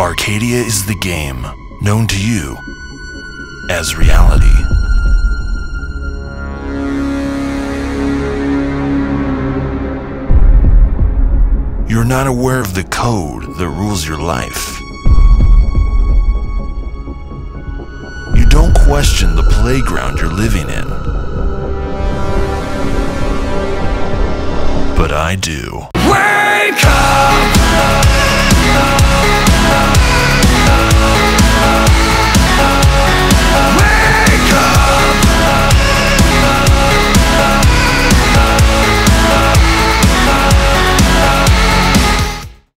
Arcadia is the game known to you as reality. You're not aware of the code that rules your life. You don't question the playground you're living in. But I do.